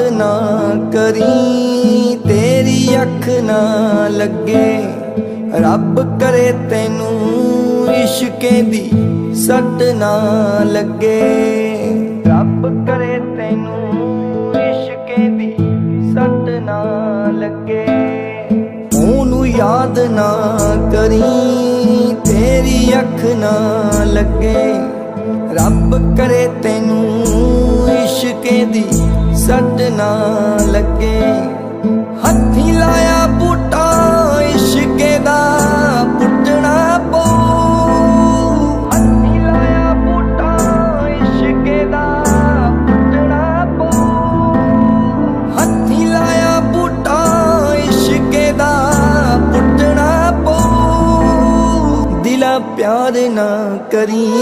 ਨਾ ਕਰੀ, ਤੇਰੀ ਅੱਖ ਨਾ ਲੱਗੇ। ਰੱਬ ਕਰੇ ਤੈਨੂੰ ਇਸ਼ਕੇ ਦੀ ਸੱਟ ਨਾ ਲੱਗੇ। ਰੱਬ ਕਰੇ ਤੈਨੂੰ ਇਸ਼ਕੇ ਦੀ ਸੱਟ ਨਾ ਲੱਗੇ। ਉਹਨੂੰ ਯਾਦ ਨਾ ਕਰੀ, ਤੇਰੀ ਅੱਖ ਨਾ ਲੱਗੇ। ਰੱਬ ਕਰੇ ਤੈਨੂੰ ਇਸ਼ਕੇ ਦੀ ਸੱਟ ਨਾ ਲੱਗੇ। ਹੱਥੀ ਲਾਇਆ ਬੂਟਾ, ਇਸ਼ਕੇ ਦਾ ਪੁੱਟਣਾ ਪਊ। ਹੱਥੀ ਲਾਇਆ ਬੂਟਾ, ਇਸ਼ਕੇ ਦਾ ਪੁੱਟਣਾ ਪਊ। ਹੱਥੀ ਲਾਇਆ ਬੂਟਾ, ਇਸ਼ਕੇ ਦਾ ਪੁੱਟਣਾ ਪਊ। ਦਿਲਾ ਪਿਆਰ ਨਾ ਕਰੀ,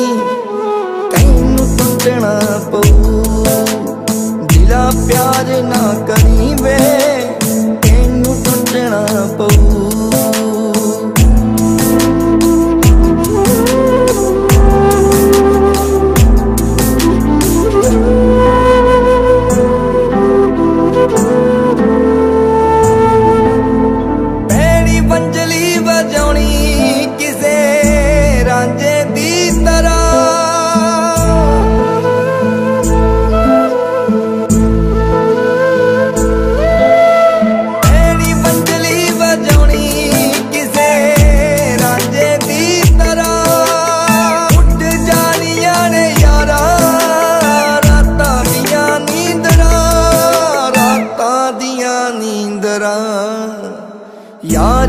ਤੈਨੂੰ ਟੁੱਟਣਾ ਪਊ। ਦਿਲਾ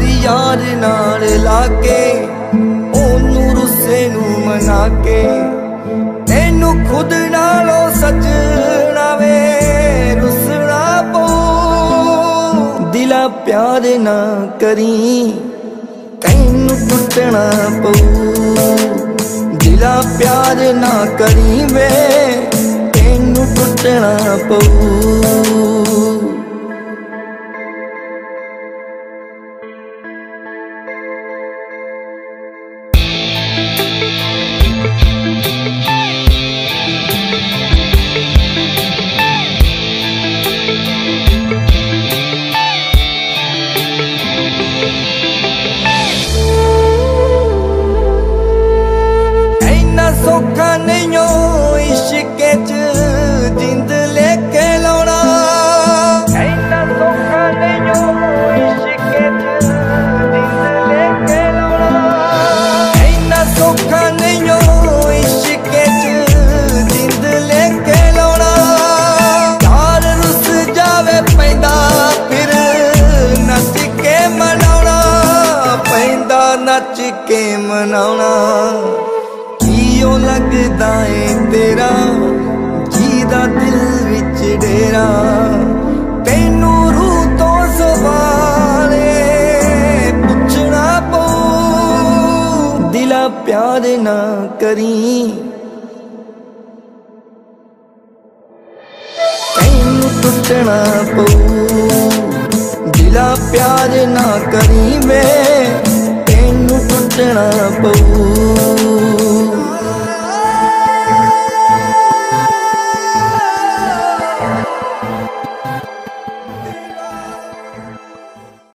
ਯਾਰ ਯਾਰ ਨਾਲ ਲਾ ਕੇ ਉਹਨੂੰ ਰੁੱਸੇ ਨੂੰ ਮਨਾ ਕੇ ਤੈਨੂੰ ਖੁਦ ਨਾਲੋਂ ਸੱਜਣਾ ਵੇ, ਰੁੱਸਣਾ ਪਊ। ਦਿਲਾ ਪਿਆਰ ਨਾ ਕਰੀ, ਤੈਨੂੰ ਟੁੱਟਣਾ ਪਊ। ਦਿਲਾ ਪਿਆਰ ਨਾ ਕਰੀ ਵੇ, ਤੈਨੂੰ ਟੁੱਟਣਾ ਪਊ। ਨੱਚ ਕੇ ਮਨਾਉਣਾ। ਕੀਓ ਲੱਗਦਾ ਏ ਤੇਰਾ? ਜੀ ਦਾ ਦਿਲ ਵਿੱਚ ਡੇਰਾ। ਤੈਨੂੰ ਰੂਹ ਤੋਂ ਸਵਾਲੇ ਪੁੱਛਣਾ ਪਊ। ਦਿਲਾ ਪਿਆਰ ਨਾ ਕਰੀ। ਤੈਨੂੰ ਟੁੱਟਣਾ ਪਊ। ਦਿਲਾ ਪਿਆਰ ਨਾ ਕਰੀ ਮੈਂ।